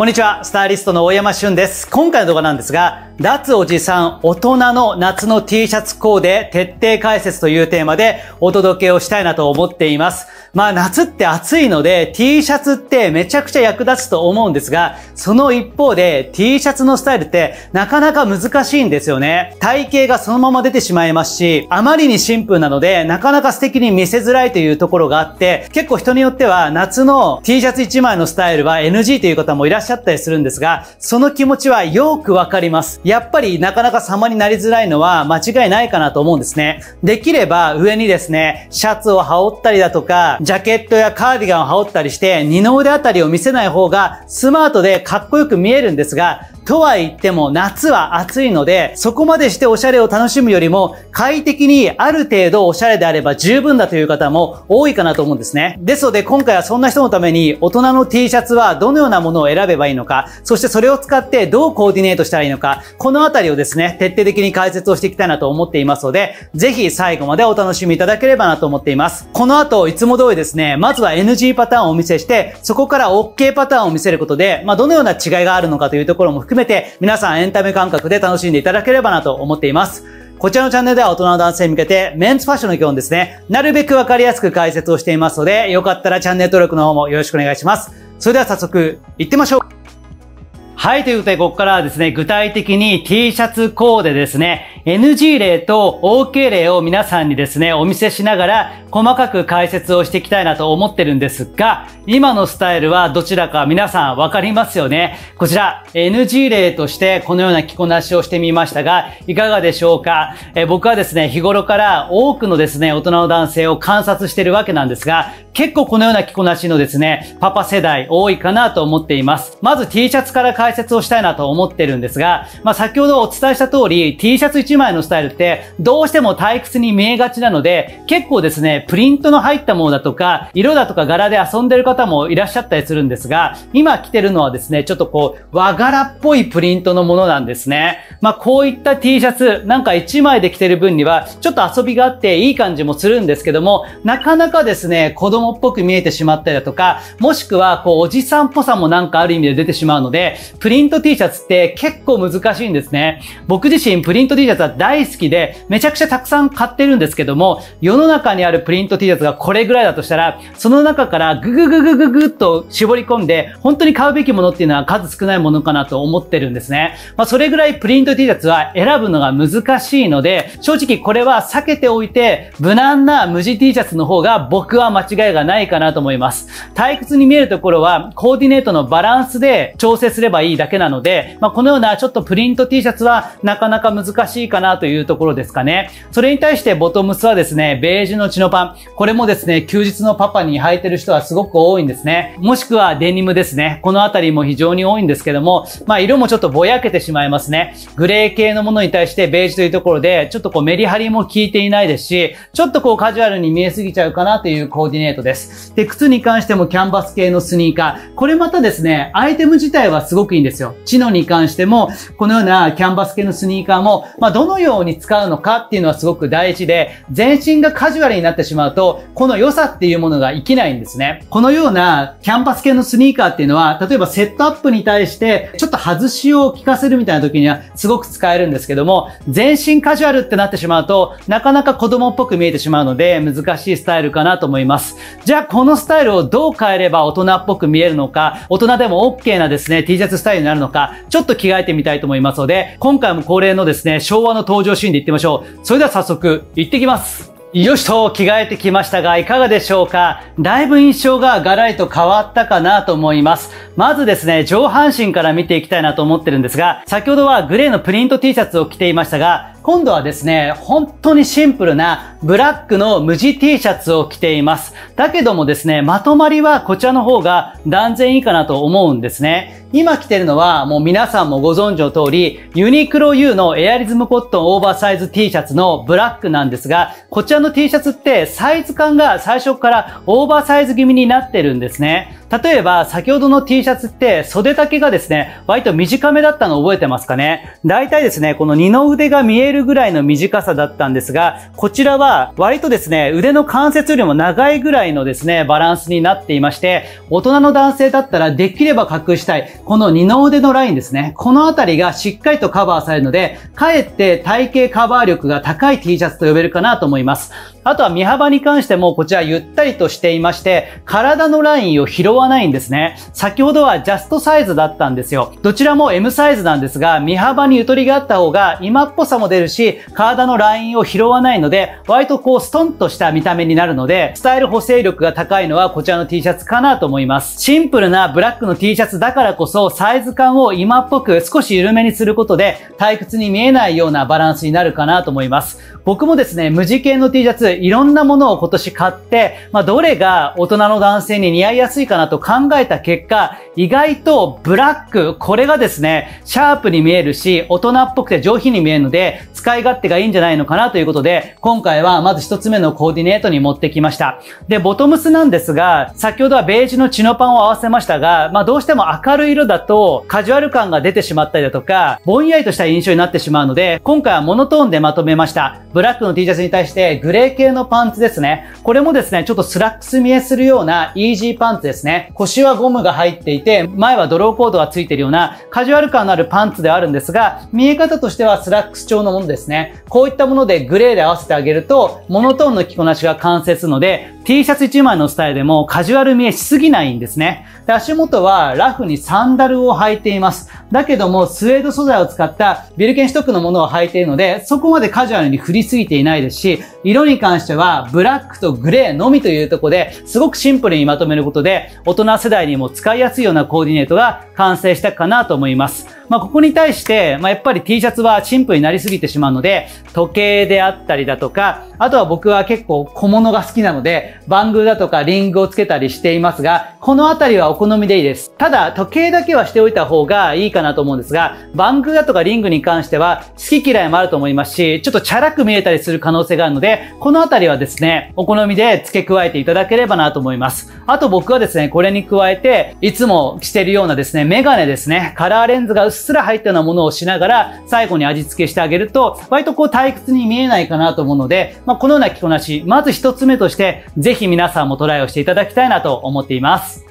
こんにちは、スタイリストの大山俊です。今回の動画なんですが、脱おじさん大人の夏の T シャツコーデ徹底解説というテーマでお届けをしたいなと思っています。まあ夏って暑いので T シャツってめちゃくちゃ役立つと思うんですが、その一方で T シャツのスタイルってなかなか難しいんですよね。体型がそのまま出てしまいますし、あまりにシンプルなのでなかなか素敵に見せづらいというところがあって、結構人によっては夏の T シャツ1枚のスタイルは NG という方もいらっしゃったりするんですが、その気持ちはよくわかります。やっぱりなかなか様になりづらいのは間違いないかなと思うんですね。できれば上にですね、シャツを羽織ったりだとか、ジャケットやカーディガンを羽織ったりして、二の腕あたりを見せない方がスマートでかっこよく見えるんですが、とは言っても夏は暑いので、そこまでしておしゃれを楽しむよりも、快適にある程度おしゃれであれば十分だという方も多いかなと思うんですね。ですので今回はそんな人のために大人の T シャツはどのようなものを選べばいいのか、そしてそれを使ってどうコーディネートしたらいいのか、このあたりをですね、徹底的に解説をしていきたいなと思っていますので、ぜひ最後までお楽しみいただければなと思っています。この後、いつも通りですね、まずは NG パターンをお見せして、そこから OK パターンを見せることで、まあ、どのような違いがあるのかというところも含めて、皆さんエンタメ感覚で楽しんでいただければなと思っています。こちらのチャンネルでは大人の男性に向けてメンズファッションの基本ですね、なるべくわかりやすく解説をしていますので、よかったらチャンネル登録の方もよろしくお願いします。それでは早速、行ってみましょうはい、ということで、ここからはですね、具体的に T シャツコーデですね、NG 例と OK 例を皆さんにですね、お見せしながら、細かく解説をしていきたいなと思ってるんですが、今のスタイルはどちらか皆さんわかりますよね。こちら、NG 例としてこのような着こなしをしてみましたが、いかがでしょうか？え僕はですね、日頃から多くのですね、大人の男性を観察してるわけなんですが、結構このような着こなしのですね、パパ世代多いかなと思っています。まず T シャツから解説をしたいなと思ってるんですが、まあ、先ほどお伝えした通り T シャツ1枚のスタイルってどうしても退屈に見えがちなので、結構ですね、プリントの入ったものだとか、色だとか柄で遊んでる方もいらっしゃったりするんですが、今着てるのはですね、ちょっとこう、和柄っぽいプリントのものなんですね。まあ、こういった T シャツ、なんか1枚で着てる分には、ちょっと遊びがあっていい感じもするんですけども、なかなかですね、子供っぽく見えてしまったりだとか、もしくは、こう、おじさんっぽさもなんかある意味で出てしまうので、プリント T シャツって結構難しいんですね。僕自身プリント T シャツは大好きで、めちゃくちゃたくさん買ってるんですけども、世の中にあるプリント T シャツがこれぐらいだとしたら、その中からググググググっと絞り込んで、本当に買うべきものっていうのは数少ないものかなと思ってるんですね。まあ、それぐらいプリント T シャツは選ぶのが難しいので、正直これは避けておいて、無難な無地 T シャツの方が僕は間違いがないかなと思います。退屈に見えるところは、コーディネートのバランスで調整すればいいだけなので、まあ、このようなちょっとプリント T シャツはなかなか難しいかなというところですかね。それに対してボトムスはですね、ベージュのチノパン。これもですね、休日のパパに履いてる人はすごく多いんですね。もしくはデニムですね。このあたりも非常に多いんですけども、まあ色もちょっとぼやけてしまいますね。グレー系のものに対してベージュというところで、ちょっとこうメリハリも効いていないですし、ちょっとこうカジュアルに見えすぎちゃうかなというコーディネートです。で、靴に関してもキャンバス系のスニーカー。これまたですね、アイテム自体はすごくいいんですよ。チノに関しても、このようなキャンバス系のスニーカーも、まあ、どのように使うのかっていうのはすごく大事で、全身がカジュアルになってしまうと、この良さっていうものが生きないんですね。このようなキャンバス系のスニーカーっていうのは、例えばセットアップに対して、ちょっと外しを効かせるみたいな時にはすごく使えるんですけども、全身カジュアルってなってしまうと、なかなか子供っぽく見えてしまうので、難しいスタイルかなと思います。じゃあ、このスタイルをどう変えれば大人っぽく見えるのか、大人でも OK なですね、T シャツスタイルになるのか、ちょっと着替えてみたいと思いますので、今回も恒例のですね、昭和の登場シーンで行ってみましょう。それでは早速、行ってきます。よしと着替えてきましたが、いかがでしょうか？だいぶ印象がガラリと変わったかなと思います。まずですね、上半身から見ていきたいなと思ってるんですが、先ほどはグレーのプリント T シャツを着ていましたが、今度はですね、本当にシンプルなブラックの無地 T シャツを着ています。だけどもですね、まとまりはこちらの方が断然いいかなと思うんですね。今着てるのはもう皆さんもご存知の通り、ユニクロ U のエアリズムコットンオーバーサイズ T シャツのブラックなんですが、こちらの T シャツってサイズ感が最初からオーバーサイズ気味になってるんですね。例えば、先ほどの T シャツって袖丈がですね、割と短めだったの覚えてますかね？大体ですね、この二の腕が見えるぐらいの短さだったんですが、こちらは割とですね、腕の関節よりも長いぐらいのですね、バランスになっていまして、大人の男性だったらできれば隠したい、この二の腕のラインですね、このあたりがしっかりとカバーされるので、かえって体型カバー力が高い T シャツと呼べるかなと思います。あとは身幅に関してもこちらゆったりとしていまして、体のラインを拾わないんですね。先ほどはジャストサイズだったんですよ。どちらも M サイズなんですが、身幅にゆとりがあった方が今っぽさも出るし、体のラインを拾わないので、割とこうストンとした見た目になるので、スタイル補正力が高いのはこちらの T シャツかなと思います。シンプルなブラックの T シャツだからこそ、サイズ感を今っぽく少し緩めにすることで、退屈に見えないようなバランスになるかなと思います。僕もですね、無地系の T シャツ、いろんなものを今年買って、まあ、どれが大人の男性に似合いやすいかなと考えた結果、意外とブラック、これがですね、シャープに見えるし、大人っぽくて上品に見えるので、使い勝手がいいんじゃないのかなということで、今回はまず一つ目のコーディネートに持ってきました。で、ボトムスなんですが、先ほどはベージュのチノパンを合わせましたが、まあどうしても明るい色だとカジュアル感が出てしまったりだとか、ぼんやりとした印象になってしまうので、今回はモノトーンでまとめました。ブラックの T シャツに対してグレー系のパンツですね。これもですね、ちょっとスラックス見えするようなイージーパンツですね。腰はゴムが入っていて、前はドローコードがついているようなカジュアル感のあるパンツではあるんですが、見え方としてはスラックス調のものですね。こういったものでグレーで合わせてあげると、モノトーンの着こなしが完成するので、T シャツ1枚のスタイルでもカジュアル見えしすぎないんですね。で足元はラフにサンダルを履いています。だけども、スウェード素材を使ったビルケンシュトックのものを履いているので、そこまでカジュアルに振りすぎていないですし、色に関してはブラックとグレーのみというところで、すごくシンプルにまとめることで、大人世代にも使いやすいようなコーディネートが完成したかなと思います。まあ、ここに対して、まあ、やっぱり T シャツはシンプルになりすぎてしまうので、時計であったりだとか、あとは僕は結構小物が好きなので、バングルだとかリングをつけたりしていますが、このあたりはお好みでいいです。ただ、時計だけはしておいた方がいいかなと思うんですが、バングだとかリングに関しては、好き嫌いもあると思いますし、ちょっとチャラく見えたりする可能性があるので、このあたりはですね、お好みで付け加えていただければなと思います。あと僕はですね、これに加えて、いつもしてるようなですね、メガネですね、カラーレンズがうっすら入ったようなものをしながら、最後に味付けしてあげると、割とこう退屈に見えないかなと思うので、まあ、このような着こなし、まず一つ目として、ぜひ皆さんもトライをしていただきたいなと思っています。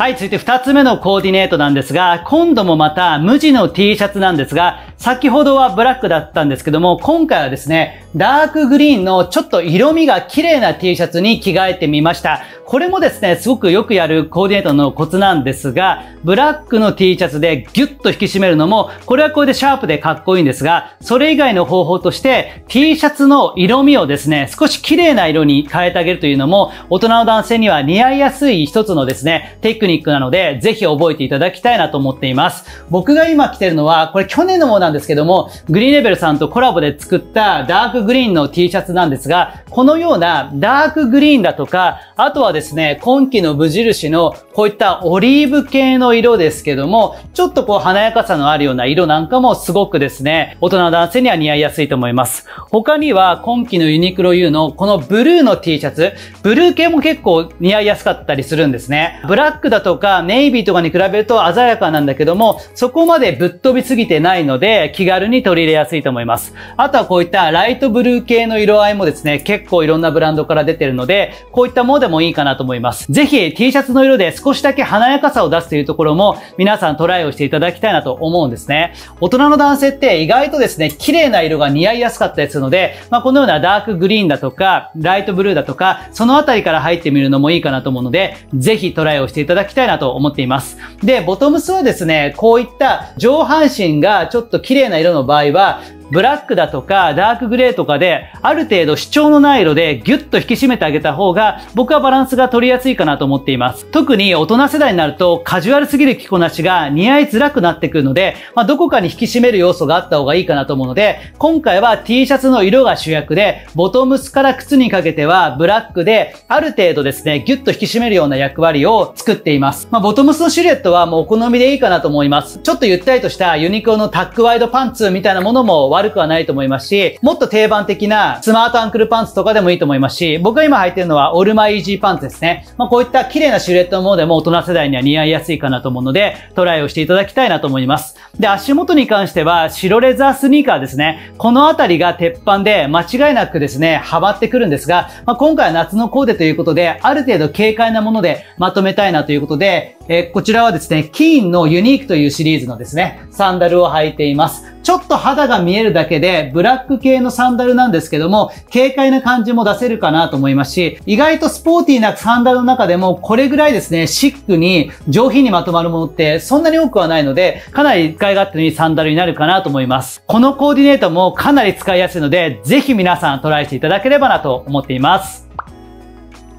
はい、続いて2つ目のコーディネートなんですが、今度もまた無地の T シャツなんですが、先ほどはブラックだったんですけども、今回はですね、ダークグリーンのちょっと色味が綺麗な T シャツに着替えてみました。これもですね、すごくよくやるコーディネートのコツなんですが、ブラックの T シャツでギュッと引き締めるのも、これはこれでシャープでかっこいいんですが、それ以外の方法として T シャツの色味をですね、少し綺麗な色に変えてあげるというのも、大人の男性には似合いやすい一つのですね、テクニックなので、ぜひ覚えていただきたいなと思っています。僕が今着てるのは、これ去年のものなんですけども、グリーンレベルさんとコラボで作ったダークグリーンの T シャツなんですが、このようなダークグリーンだとか、あとはですね、今季の無印のこういったオリーブ系の色ですけども、ちょっとこう華やかさのあるような色なんかもすごくですね、大人の男性には似合いやすいと思います。他には今季のユニクロ U のこのブルーの T シャツ、ブルー系も結構似合いやすかったりするんですね。ブラックだとかネイビーとかに比べると鮮やかなんだけども、そこまでぶっ飛びすぎてないのでで気軽に取り入れやすいと思います。あとはこういったライトブルー系の色合いもですね、結構いろんなブランドから出てるので、こういったものでもいいかなと思います。ぜひ T シャツの色で少しだけ華やかさを出すというところも皆さんトライをしていただきたいなと思うんですね。大人の男性って意外とですね、綺麗な色が似合いやすかったりするので、まあ、このようなダークグリーンだとか、ライトブルーだとか、そのあたりから入ってみるのもいいかなと思うので、ぜひトライをしていただきたいなと思っています。で、ボトムスはですね、こういった上半身がちょっと綺麗な色の場合は、ブラックだとかダークグレーとかで、ある程度主張のない色でギュッと引き締めてあげた方が、僕はバランスが取りやすいかなと思っています。特に大人世代になるとカジュアルすぎる着こなしが似合いづらくなってくるので、まあ、どこかに引き締める要素があった方がいいかなと思うので、今回は T シャツの色が主役で、ボトムスから靴にかけてはブラックで、ある程度ですね、ギュッと引き締めるような役割を作っています。まあ、ボトムスのシルエットはもうお好みでいいかなと思います。ちょっとゆったりとしたユニクロのタックワイドパンツみたいなものも悪くはないと思いますし、もっと定番的なスマートアンクルパンツとかでもいいと思いますし、僕が今履いてるのはオルマイージーパンツですね。まあ、こういった綺麗なシルエットのものでも大人世代には似合いやすいかなと思うので、トライをしていただきたいなと思います。で、足元に関しては白レザースニーカーですね。このあたりが鉄板で間違いなくですね、はまってくるんですが、まあ、今回は夏のコーデということで、ある程度軽快なものでまとめたいなということで、えー、こちらはですね、キーンのユニークというシリーズのですね、サンダルを履いています。ちょっと肌が見えるだけで、ブラック系のサンダルなんですけども、軽快な感じも出せるかなと思いますし、意外とスポーティーなサンダルの中でも、これぐらいですね、シックに上品にまとまるものってそんなに多くはないので、かなり使い勝手のいいサンダルになるかなと思います。このコーディネートもかなり使いやすいので、ぜひ皆さんトライしていただければなと思っています。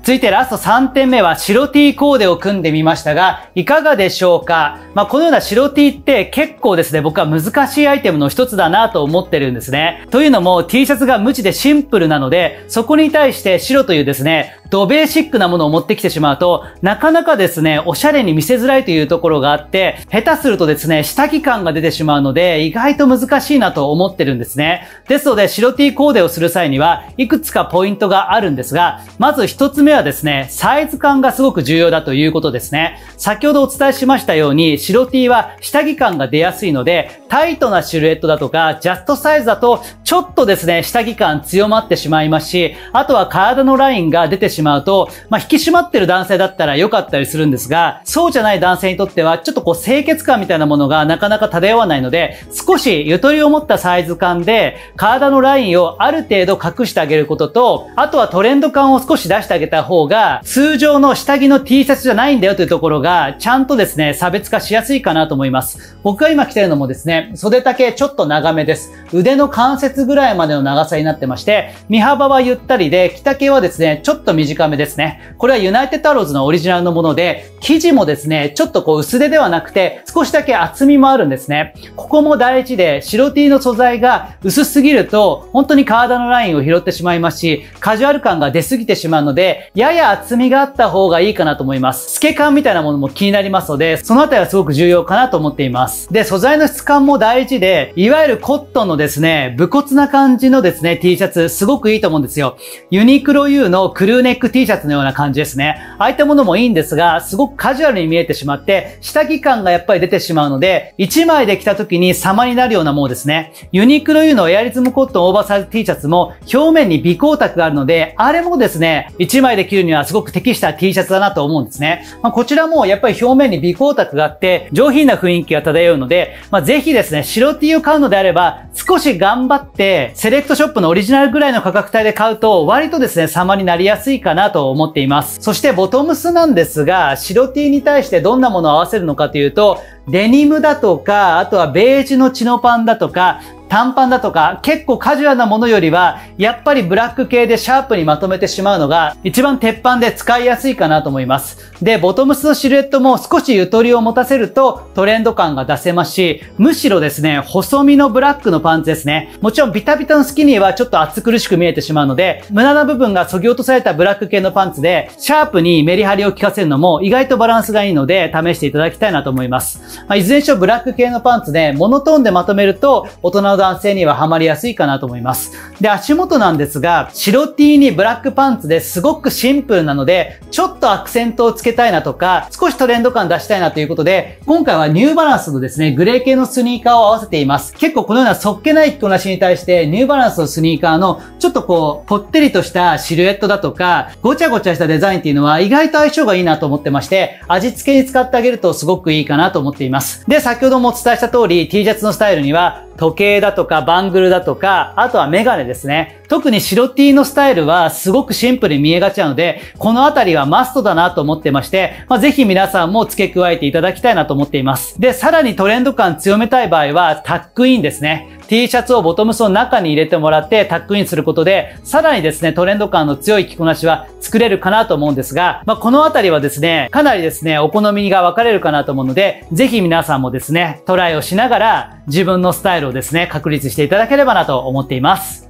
続いてラスト3点目は白 T コーデを組んでみましたが、いかがでしょうか？まあ、このような白 T って結構ですね、僕は難しいアイテムの一つだなと思ってるんですね。というのも T シャツが無地でシンプルなので、そこに対して白というですね、ドベーシックなものを持ってきてしまうと、なかなかですね、おしゃれに見せづらいというところがあって、下手するとですね、下着感が出てしまうので、意外と難しいなと思ってるんですね。ですので、白 T コーデをする際には、いくつかポイントがあるんですが、まず一つ目はですね、サイズ感がすごく重要だということですね。先ほどお伝えしましたように、白 T は下着感が出やすいので、タイトなシルエットだとか、ジャストサイズだと、ちょっとですね、下着感強まってしまいますし、あとは体のラインが出てしまうしまうと、まあ、引き締まってる男性だったら良かったりするんですが、そうじゃない男性にとっては、ちょっとこう清潔感みたいなものがなかなか漂わないので、少しゆとりを持ったサイズ感で、体のラインをある程度隠してあげることと、あとはトレンド感を少し出してあげた方が、通常の下着の T シャツじゃないんだよというところが、ちゃんとですね、差別化しやすいかなと思います。僕が今着てるのもですね、袖丈ちょっと長めです。腕の関節ぐらいまでの長さになってまして、身幅はゆったりで、着丈はですね、ちょっと短短めですね。これはユナイテッドアローズのオリジナルのもので、生地もですね、ちょっとこう薄手ではなくて、少しだけ厚みもあるんですね。ここも大事で、白 T の素材が薄すぎると、本当に体のラインを拾ってしまいますし、カジュアル感が出すぎてしまうので、やや厚みがあった方がいいかなと思います。透け感みたいなものも気になりますので、そのあたりはすごく重要かなと思っています。で、素材の質感も大事で、いわゆるコットンのですね、武骨な感じのですね、T シャツ、すごくいいと思うんですよ。ユニクロ U のクルーネック T シャツのような感じですね。ああいったものもいいんですが、すごくカジュアルに見えてしまって、下着感がやっぱり出てしまうので、1枚で着た時に様になるようなものですね。ユニクロ U のエアリズムコットンオーバーサイズ T シャツも表面に微光沢があるので、あれもですね、1枚で着るにはすごく適した T シャツだなと思うんですね。まあ、こちらもやっぱり表面に微光沢があって、上品な雰囲気が漂うので、まあ、ぜひですね、白 T を買うのであれば、少し頑張って、セレクトショップのオリジナルぐらいの価格帯で買うと、割とですね、様になりやすいかなと思っています。そして、ボトムスなんですが、白 T に対してどんなものを合わせるのかというと、デニムだとか、あとはベージュのチノパンだとか、短パンだとか結構カジュアルなものよりはやっぱりブラック系でシャープにまとめてしまうのが一番鉄板で使いやすいかなと思います。で、ボトムスのシルエットも少しゆとりを持たせるとトレンド感が出せますし、むしろですね、細身のブラックのパンツですね。もちろんビタビタのスキニーはちょっと暑苦しく見えてしまうので、無駄な部分が削ぎ落とされたブラック系のパンツでシャープにメリハリを効かせるのも意外とバランスがいいので試していただきたいなと思います。まあ、いずれにしろブラック系のパンツでモノトーンでまとめると大人の男性にはハマりやすいかなと思います。で、足元なんですが、白 T にブラックパンツですごくシンプルなので、ちょっとアクセントをつけたいなとか、少しトレンド感出したいなということで、今回はニューバランスのですね、グレー系のスニーカーを合わせています。結構このようなそっけない着こなしに対して、ニューバランスのスニーカーのちょっとこう、ぽってりとしたシルエットだとか、ごちゃごちゃしたデザインっていうのは意外と相性がいいなと思ってまして、味付けに使ってあげるとすごくいいかなと思っています。で、先ほどもお伝えした通り、T シャツのスタイルには、時計だとかバングルだとか、あとはメガネですね。特に白 T のスタイルはすごくシンプルに見えがちなので、このあたりはマストだなと思ってまして、まあ、ぜひ皆さんも付け加えていただきたいなと思っています。で、さらにトレンド感強めたい場合は、タックインですね。T シャツをボトムスの中に入れてもらってタックインすることで、さらにですね、トレンド感の強い着こなしは作れるかなと思うんですが、まあ、このあたりはですね、かなりですね、お好みが分かれるかなと思うので、ぜひ皆さんもですね、トライをしながら自分のスタイルをですね、確立していただければなと思っています。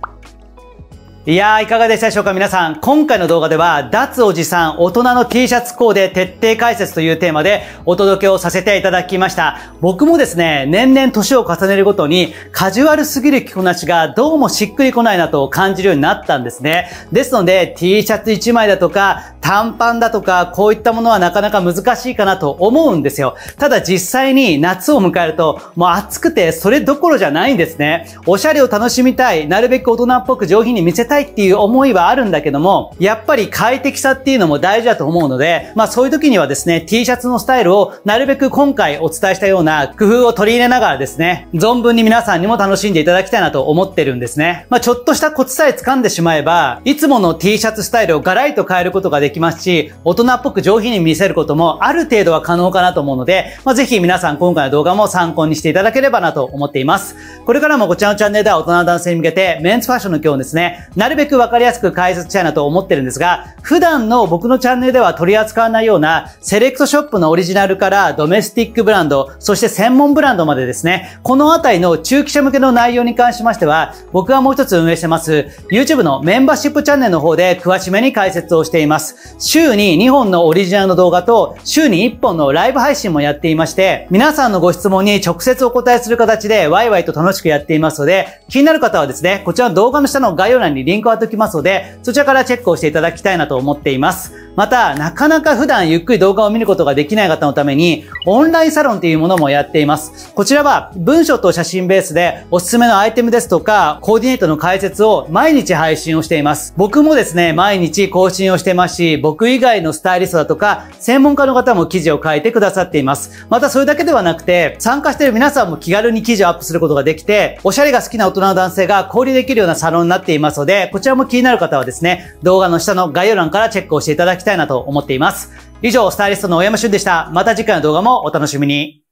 いやー、いかがでしたでしょうか？皆さん。今回の動画では、脱おじさん大人の T シャツコーデ徹底解説というテーマでお届けをさせていただきました。僕もですね、年々年を重ねるごとにカジュアルすぎる着こなしがどうもしっくりこないなと感じるようになったんですね。ですので、T シャツ1枚だとか、短パンだとか、こういったものはなかなか難しいかなと思うんですよ。ただ実際に夏を迎えると、もう暑くてそれどころじゃないんですね。おしゃれを楽しみたい、なるべく大人っぽく上品に見せたたいっていう思いはあるんだけども、やっぱり快適さっていうのも大事だと思うので、まあそういう時にはですね、T シャツのスタイルをなるべく今回お伝えしたような工夫を取り入れながらですね、存分に皆さんにも楽しんでいただきたいなと思ってるんですね。まあちょっとしたコツさえ掴んでしまえば、いつもの T シャツスタイルをガラリと変えることができますし、大人っぽく上品に見せることもある程度は可能かなと思うので、まあぜひ皆さん今回の動画も参考にしていただければなと思っています。これからもこちらのチャンネルでは大人の男性に向けてメンツファッションの今日ですね、なるべくわかりやすく解説したいなと思ってるんですが、普段の僕のチャンネルでは取り扱わないようなセレクトショップのオリジナルからドメスティックブランド、そして専門ブランドまでですね、このあたりの中期者向けの内容に関しましては、僕はもう一つ運営してます YouTube のメンバーシップチャンネルの方で詳しめに解説をしています。週に2本のオリジナルの動画と週に1本のライブ配信もやっていまして、皆さんのご質問に直接お答えする形でワイワイと楽しくやっていますので、気になる方はですね、こちらの動画の下の概要欄にリンクを貼っておきますので、そちらからチェックをしていただきたいなと思っています。また、なかなか普段ゆっくり動画を見ることができない方のために、オンラインサロンっていうものもやっています。こちらは文章と写真ベースでおすすめのアイテムですとか、コーディネートの解説を毎日配信をしています。僕もですね、毎日更新をしてますし、僕以外のスタイリストだとか、専門家の方も記事を書いてくださっています。またそれだけではなくて、参加している皆さんも気軽に記事をアップすることができて、おしゃれが好きな大人の男性が交流できるようなサロンになっていますのでで、こちらも気になる方はですね、動画の下の概要欄からチェックをしていただきたいなと思っています。以上、スタイリストの大山俊でした。また次回の動画もお楽しみに。